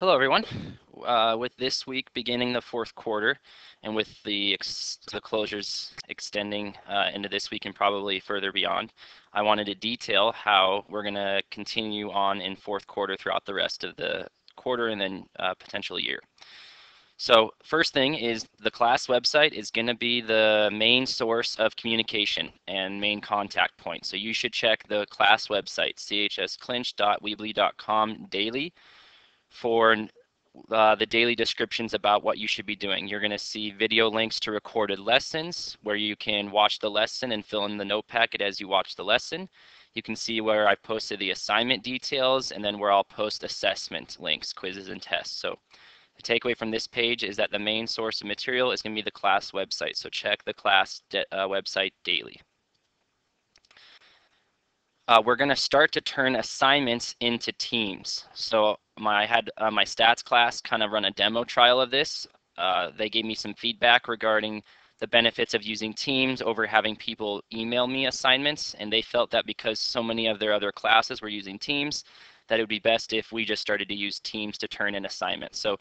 Hello, everyone. Uh, with this week beginning the fourth quarter, and with the the closures extending uh, into this week and probably further beyond, I wanted to detail how we're going to continue on in fourth quarter throughout the rest of the quarter and then uh, potential year. So first thing is the class website is going to be the main source of communication and main contact point. So you should check the class website, chsclinch.weebly.com daily for uh, the daily descriptions about what you should be doing. You're going to see video links to recorded lessons where you can watch the lesson and fill in the note packet as you watch the lesson. You can see where I posted the assignment details and then where I'll post assessment links, quizzes, and tests. So the takeaway from this page is that the main source of material is going to be the class website. So check the class uh, website daily. Uh, we're going to start to turn assignments into teams. So my I had uh, my stats class kind of run a demo trial of this. Uh, they gave me some feedback regarding the benefits of using Teams over having people email me assignments, and they felt that because so many of their other classes were using Teams, that it would be best if we just started to use Teams to turn in assignments. So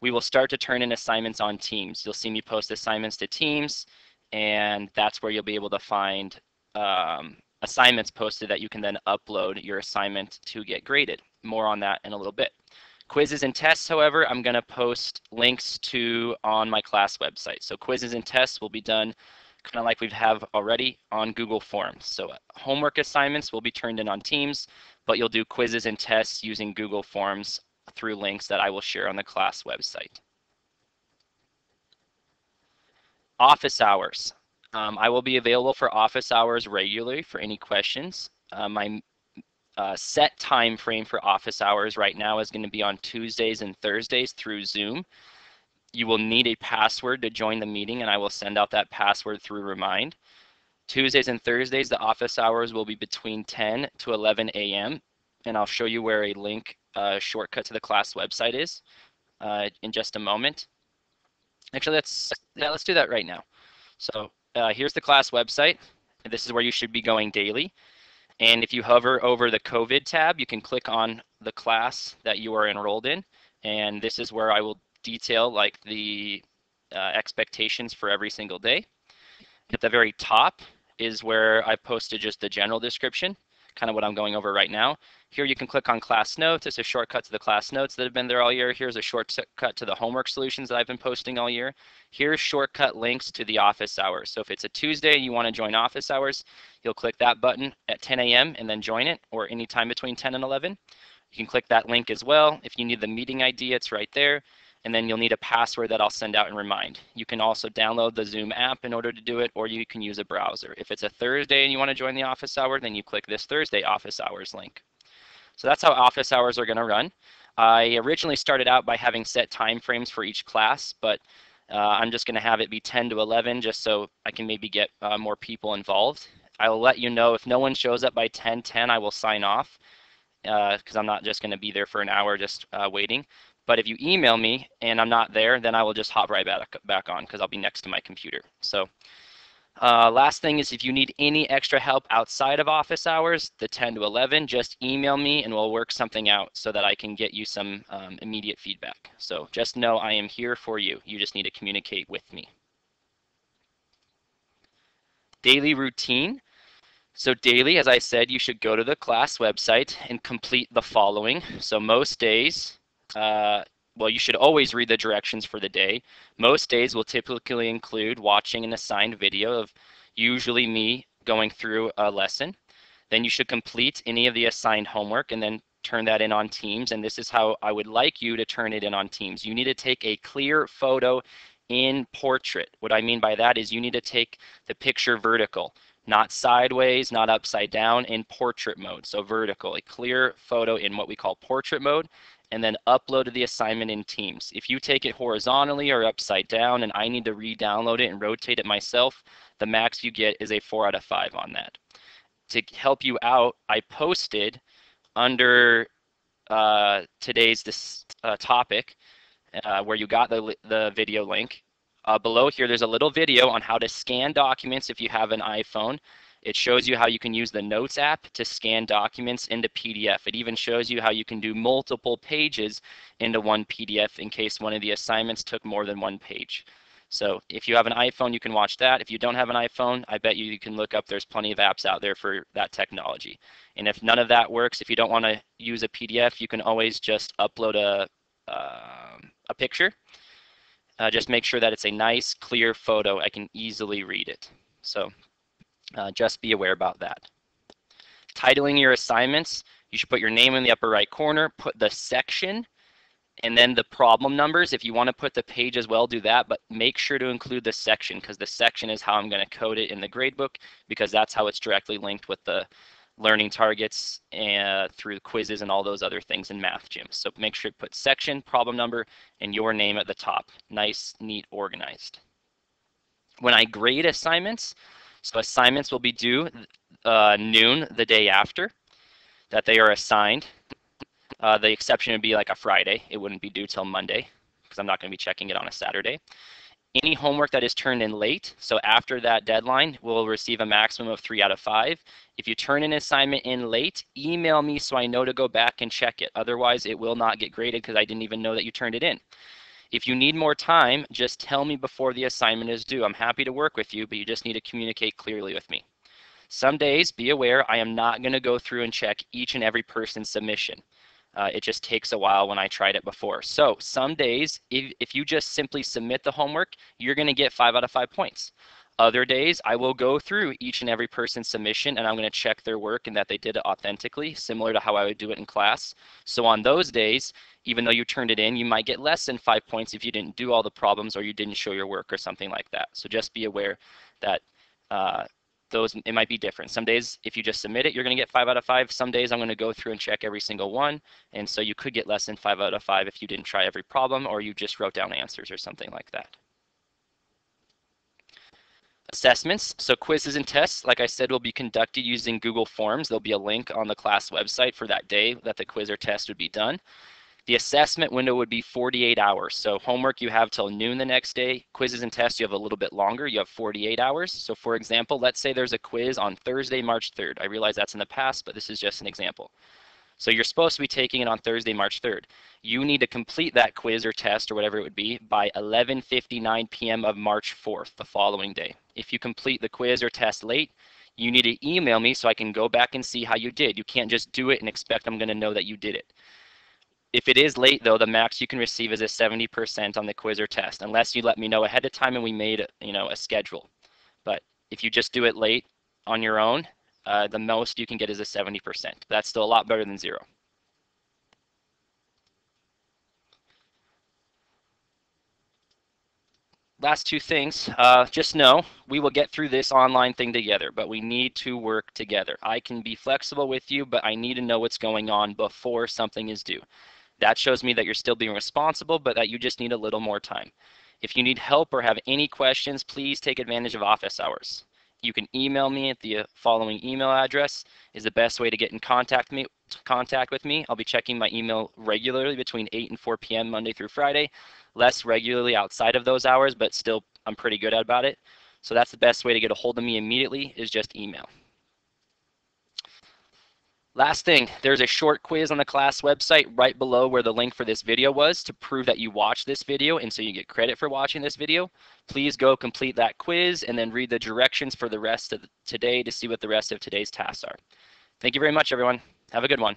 we will start to turn in assignments on Teams. You'll see me post assignments to Teams, and that's where you'll be able to find um, assignments posted that you can then upload your assignment to get graded. More on that in a little bit. Quizzes and tests, however, I'm going to post links to on my class website. So quizzes and tests will be done kind of like we have already on Google Forms. So uh, homework assignments will be turned in on Teams, but you'll do quizzes and tests using Google Forms through links that I will share on the class website. Office hours. Um, I will be available for office hours regularly for any questions. Uh, my uh, set time frame for office hours right now is going to be on Tuesdays and Thursdays through Zoom. You will need a password to join the meeting, and I will send out that password through Remind. Tuesdays and Thursdays, the office hours will be between 10 to 11 a.m., and I'll show you where a link uh, shortcut to the class website is uh, in just a moment. Actually, let's yeah, let's do that right now. So uh, here's the class website. This is where you should be going daily. And if you hover over the COVID tab, you can click on the class that you are enrolled in. And this is where I will detail like the uh, expectations for every single day. At the very top is where I posted just the general description kind of what I'm going over right now. Here you can click on class notes. It's a shortcut to the class notes that have been there all year. Here's a shortcut to the homework solutions that I've been posting all year. Here's shortcut links to the office hours. So if it's a Tuesday and you want to join office hours, you'll click that button at 10 a.m. and then join it or anytime between 10 and 11. You can click that link as well. If you need the meeting ID, it's right there and then you'll need a password that I'll send out and remind. You can also download the Zoom app in order to do it, or you can use a browser. If it's a Thursday and you want to join the office hour, then you click this Thursday office hours link. So that's how office hours are going to run. I originally started out by having set time frames for each class, but uh, I'm just going to have it be 10 to 11 just so I can maybe get uh, more people involved. I'll let you know if no one shows up by 10, 10, I will sign off because uh, I'm not just going to be there for an hour just uh, waiting. But if you email me and I'm not there, then I will just hop right back, back on because I'll be next to my computer. So uh, last thing is if you need any extra help outside of office hours, the 10 to 11, just email me and we'll work something out so that I can get you some um, immediate feedback. So just know I am here for you. You just need to communicate with me. Daily routine. So daily, as I said, you should go to the class website and complete the following. So most days, uh, well, you should always read the directions for the day. Most days will typically include watching an assigned video of usually me going through a lesson. Then you should complete any of the assigned homework and then turn that in on Teams. And this is how I would like you to turn it in on Teams. You need to take a clear photo in portrait. What I mean by that is you need to take the picture vertical, not sideways, not upside down, in portrait mode. So vertical, a clear photo in what we call portrait mode and then uploaded the assignment in Teams. If you take it horizontally or upside down and I need to re-download it and rotate it myself, the max you get is a 4 out of 5 on that. To help you out, I posted under uh, today's this, uh, topic uh, where you got the, the video link. Uh, below here, there's a little video on how to scan documents if you have an iPhone It shows you how you can use the Notes app to scan documents into PDF. It even shows you how you can do multiple pages into one PDF in case one of the assignments took more than one page. So if you have an iPhone, you can watch that. If you don't have an iPhone, I bet you you can look up, there's plenty of apps out there for that technology. And if none of that works, if you don't want to use a PDF, you can always just upload a, uh, a picture. Uh, just make sure that it's a nice, clear photo. I can easily read it. So uh, just be aware about that. Titling your assignments, you should put your name in the upper right corner, put the section, and then the problem numbers. If you want to put the page as well, do that, but make sure to include the section because the section is how I'm going to code it in the gradebook because that's how it's directly linked with the learning targets and uh, through quizzes and all those other things in math gyms. So make sure to put section, problem number, and your name at the top. Nice, neat, organized. When I grade assignments, so assignments will be due uh, noon the day after that they are assigned. Uh, the exception would be like a Friday. It wouldn't be due till Monday because I'm not going to be checking it on a Saturday. Any homework that is turned in late, so after that deadline, will receive a maximum of three out of five. If you turn an assignment in late, email me so I know to go back and check it. Otherwise, it will not get graded because I didn't even know that you turned it in. If you need more time, just tell me before the assignment is due. I'm happy to work with you, but you just need to communicate clearly with me. Some days, be aware, I am not going to go through and check each and every person's submission. Uh, it just takes a while when I tried it before. So some days, if, if you just simply submit the homework, you're going to get five out of five points. Other days, I will go through each and every person's submission and I'm going to check their work and that they did it authentically, similar to how I would do it in class. So on those days, even though you turned it in, you might get less than five points if you didn't do all the problems or you didn't show your work or something like that. So just be aware that uh, those it might be different. Some days, if you just submit it, you're going to get five out of five. Some days, I'm going to go through and check every single one, and so you could get less than five out of five if you didn't try every problem or you just wrote down answers or something like that. Assessments, so quizzes and tests, like I said, will be conducted using Google Forms. There'll be a link on the class website for that day that the quiz or test would be done. The assessment window would be 48 hours. So homework you have till noon the next day. Quizzes and tests you have a little bit longer. You have 48 hours. So for example, let's say there's a quiz on Thursday, March 3rd. I realize that's in the past, but this is just an example. So you're supposed to be taking it on Thursday, March 3rd. You need to complete that quiz or test or whatever it would be by 11:59 p.m. of March 4th, the following day. If you complete the quiz or test late, you need to email me so I can go back and see how you did. You can't just do it and expect I'm going to know that you did it. If it is late though, the max you can receive is a 70% on the quiz or test, unless you let me know ahead of time and we made you know a schedule. But if you just do it late on your own, uh, the most you can get is a 70%. That's still a lot better than zero. last two things, uh, just know we will get through this online thing together, but we need to work together. I can be flexible with you, but I need to know what's going on before something is due. That shows me that you're still being responsible, but that you just need a little more time. If you need help or have any questions, please take advantage of office hours. You can email me at the following email address is the best way to get in contact me contact with me. I'll be checking my email regularly between 8 and 4 p.m. Monday through Friday less regularly outside of those hours, but still I'm pretty good about it. So that's the best way to get a hold of me immediately is just email. Last thing, there's a short quiz on the class website right below where the link for this video was to prove that you watched this video and so you get credit for watching this video. Please go complete that quiz and then read the directions for the rest of today to see what the rest of today's tasks are. Thank you very much, everyone. Have a good one.